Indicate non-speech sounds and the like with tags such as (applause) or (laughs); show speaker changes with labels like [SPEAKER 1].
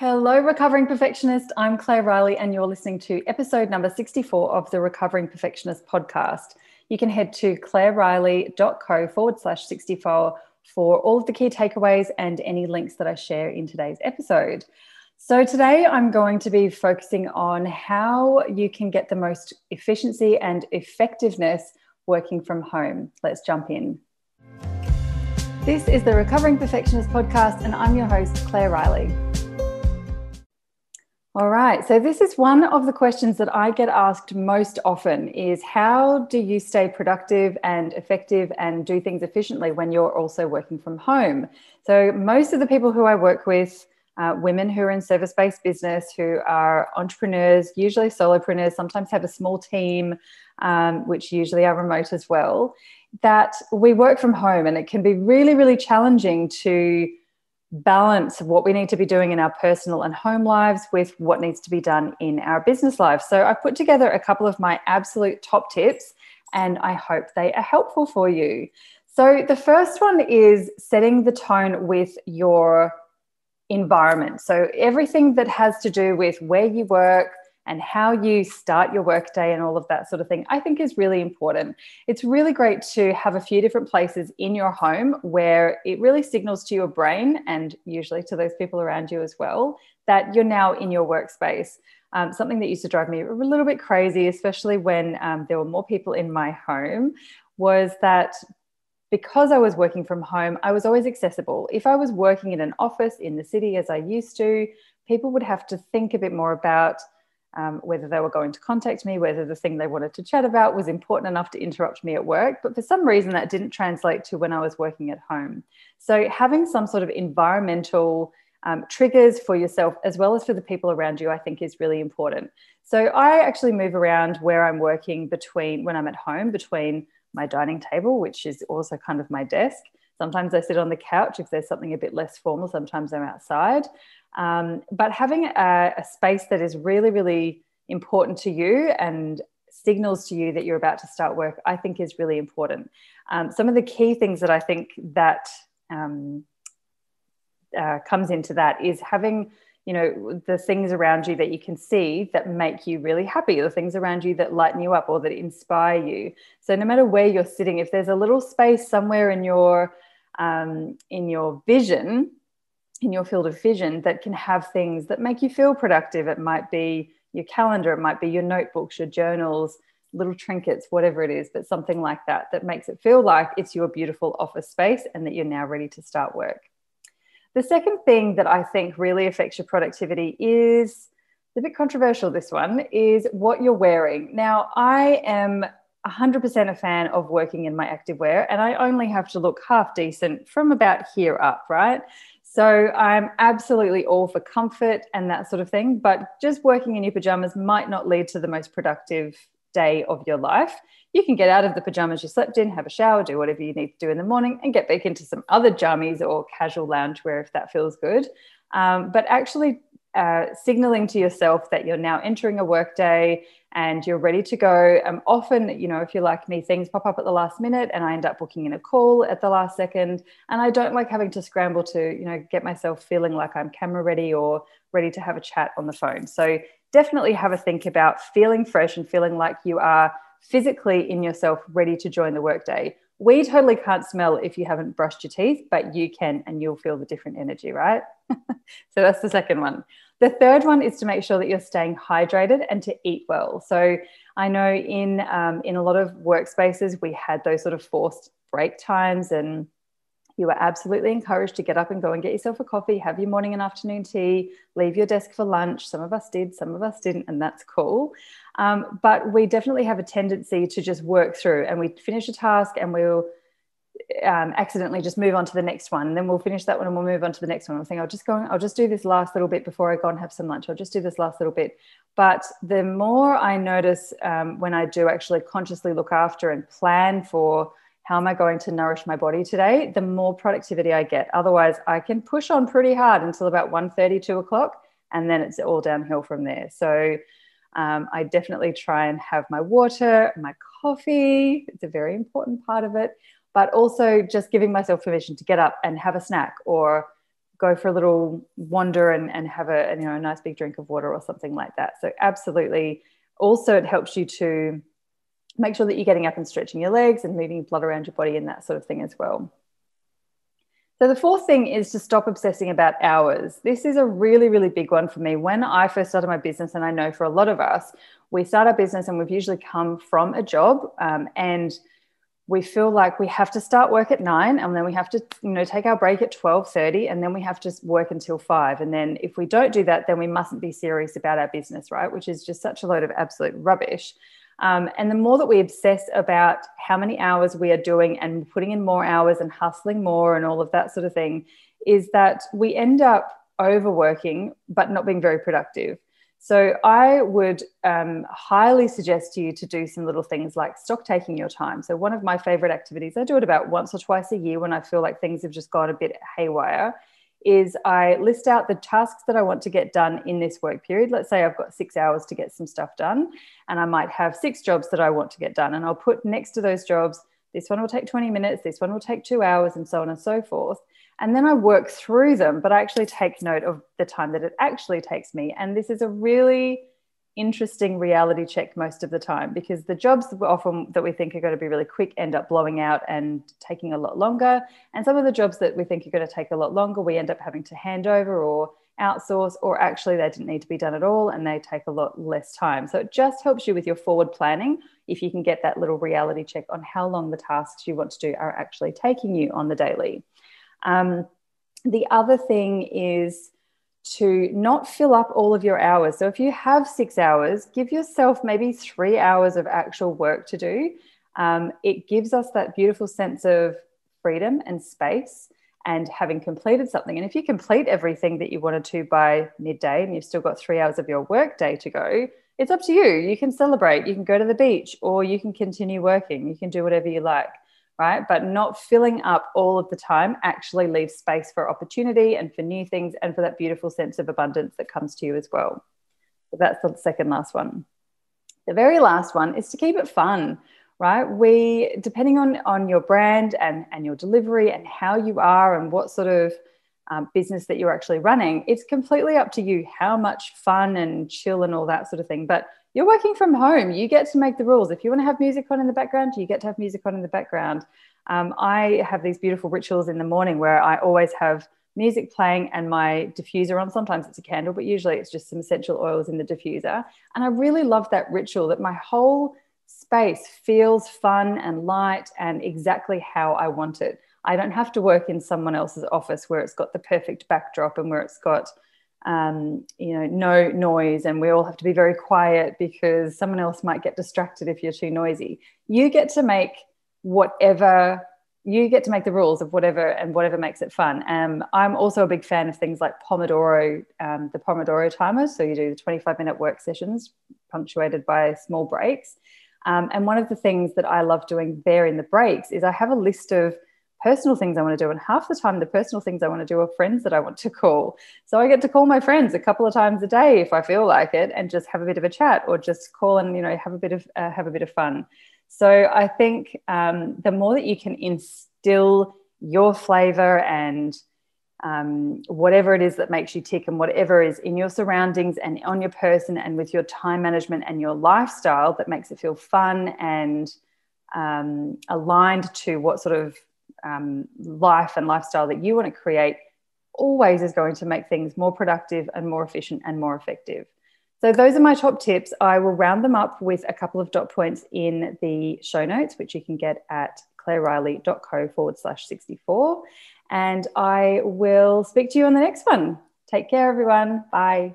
[SPEAKER 1] Hello, recovering perfectionist. I'm Claire Riley, and you're listening to episode number 64 of the Recovering Perfectionist podcast. You can head to claireriley.co forward slash 64 for all of the key takeaways and any links that I share in today's episode. So, today I'm going to be focusing on how you can get the most efficiency and effectiveness working from home. Let's jump in. This is the Recovering Perfectionist podcast, and I'm your host, Claire Riley. All right. So this is one of the questions that I get asked most often is how do you stay productive and effective and do things efficiently when you're also working from home? So most of the people who I work with uh, women who are in service-based business, who are entrepreneurs, usually solopreneurs, sometimes have a small team, um, which usually are remote as well. That we work from home, and it can be really, really challenging to balance of what we need to be doing in our personal and home lives with what needs to be done in our business lives. So I put together a couple of my absolute top tips and I hope they are helpful for you. So the first one is setting the tone with your environment. So everything that has to do with where you work, and how you start your workday and all of that sort of thing, I think is really important. It's really great to have a few different places in your home where it really signals to your brain and usually to those people around you as well that you're now in your workspace. Um, something that used to drive me a little bit crazy, especially when um, there were more people in my home, was that because I was working from home, I was always accessible. If I was working in an office in the city as I used to, people would have to think a bit more about um, whether they were going to contact me, whether the thing they wanted to chat about was important enough to interrupt me at work. But for some reason, that didn't translate to when I was working at home. So, having some sort of environmental um, triggers for yourself as well as for the people around you, I think is really important. So, I actually move around where I'm working between when I'm at home, between my dining table, which is also kind of my desk. Sometimes I sit on the couch if there's something a bit less formal, sometimes I'm outside. Um, but having a, a space that is really, really important to you and signals to you that you're about to start work, I think is really important. Um, some of the key things that I think that um, uh, comes into that is having, you know, the things around you that you can see that make you really happy, the things around you that lighten you up or that inspire you. So no matter where you're sitting, if there's a little space somewhere in your um, in your vision in your field of vision that can have things that make you feel productive. It might be your calendar, it might be your notebooks, your journals, little trinkets, whatever it is, but something like that that makes it feel like it's your beautiful office space and that you're now ready to start work. The second thing that I think really affects your productivity is a bit controversial, this one is what you're wearing. Now, I am 100% a fan of working in my activewear, and I only have to look half decent from about here up, right? So I'm absolutely all for comfort and that sort of thing. But just working in your pajamas might not lead to the most productive day of your life. You can get out of the pajamas you slept in, have a shower, do whatever you need to do in the morning, and get back into some other jammies or casual loungewear if that feels good. Um, but actually, uh, signaling to yourself that you're now entering a workday and you're ready to go. Um, often, you know, if you're like me, things pop up at the last minute and I end up booking in a call at the last second. And I don't like having to scramble to, you know, get myself feeling like I'm camera ready or ready to have a chat on the phone. So definitely have a think about feeling fresh and feeling like you are physically in yourself ready to join the workday. We totally can't smell if you haven't brushed your teeth, but you can and you'll feel the different energy, right? (laughs) so that's the second one. The third one is to make sure that you're staying hydrated and to eat well. So I know in um, in a lot of workspaces we had those sort of forced break times, and you were absolutely encouraged to get up and go and get yourself a coffee, have your morning and afternoon tea, leave your desk for lunch. Some of us did, some of us didn't, and that's cool. Um, but we definitely have a tendency to just work through, and we finish a task and we'll um, accidentally just move on to the next one and then we'll finish that one and we'll move on to the next one. I'm thinking I'll just go, I'll just do this last little bit before I go and have some lunch. I'll just do this last little bit. But the more I notice um, when I do actually consciously look after and plan for how am I going to nourish my body today, the more productivity I get. Otherwise, I can push on pretty hard until about 1.30, 2 o'clock, and then it's all downhill from there. So um, I definitely try and have my water, my coffee. It's a very important part of it but also just giving myself permission to get up and have a snack or go for a little wander and, and have a you know a nice big drink of water or something like that. So absolutely. Also, it helps you to make sure that you're getting up and stretching your legs and moving blood around your body and that sort of thing as well. So the fourth thing is to stop obsessing about hours. This is a really, really big one for me. When I first started my business, and I know for a lot of us, we start our business and we've usually come from a job um, and we feel like we have to start work at nine and then we have to you know take our break at 12.30 and then we have to work until five and then if we don't do that then we mustn't be serious about our business right which is just such a load of absolute rubbish um, and the more that we obsess about how many hours we are doing and putting in more hours and hustling more and all of that sort of thing, is that we end up overworking but not being very productive. So I would um, highly suggest to you to do some little things like stock taking your time. So one of my favorite activities, I do it about once or twice a year when I feel like things have just gone a bit haywire, is I list out the tasks that I want to get done in this work period. Let's say I've got six hours to get some stuff done, and I might have six jobs that I want to get done. And I'll put next to those jobs, this one will take 20 minutes, this one will take two hours, and so on and so forth. And then I work through them, but I actually take note of the time that it actually takes me. And this is a really interesting reality check most of the time because the jobs often that we think are going to be really quick end up blowing out and taking a lot longer. And some of the jobs that we think are going to take a lot longer we end up having to hand over or outsource or actually they didn't need to be done at all and they take a lot less time. So it just helps you with your forward planning if you can get that little reality check on how long the tasks you want to do are actually taking you on the daily. Um, the other thing is to not fill up all of your hours. So if you have six hours, give yourself maybe three hours of actual work to do. Um, it gives us that beautiful sense of freedom and space and having completed something. And if you complete everything that you wanted to by midday and you've still got three hours of your work day to go, it's up to you. You can celebrate, you can go to the beach, or you can continue working. You can do whatever you like right? But not filling up all of the time actually leaves space for opportunity and for new things and for that beautiful sense of abundance that comes to you as well. So that's the second last one. The very last one is to keep it fun, right? We, depending on, on your brand and, and your delivery and how you are and what sort of um, business that you're actually running, it's completely up to you how much fun and chill and all that sort of thing. But you're working from home. You get to make the rules. If you want to have music on in the background, you get to have music on in the background. Um, I have these beautiful rituals in the morning where I always have music playing and my diffuser on. Sometimes it's a candle, but usually it's just some essential oils in the diffuser. And I really love that ritual that my whole space feels fun and light and exactly how I want it. I don't have to work in someone else's office where it's got the perfect backdrop and where it's got um, you know, no noise, and we all have to be very quiet because someone else might get distracted if you're too noisy. You get to make whatever you get to make the rules of whatever and whatever makes it fun. Um, I'm also a big fan of things like Pomodoro, um, the Pomodoro timers. So you do the 25 minute work sessions punctuated by small breaks. Um, and one of the things that I love doing there in the breaks is I have a list of personal things I want to do. And half the time, the personal things I want to do are friends that I want to call. So I get to call my friends a couple of times a day if I feel like it, and just have a bit of a chat, or just call and you know have a bit of uh, have a bit of fun. So I think um, the more that you can instill your flavor and um, whatever it is that makes you tick and whatever is in your surroundings and on your person and with your time management and your lifestyle that makes it feel fun and um, aligned to what sort of um, life and lifestyle that you want to create always is going to make things more productive and more efficient and more effective. So, those are my top tips. I will round them up with a couple of dot points in the show notes, which you can get at claireriley.co forward slash 64. And I will speak to you on the next one. Take care, everyone. Bye.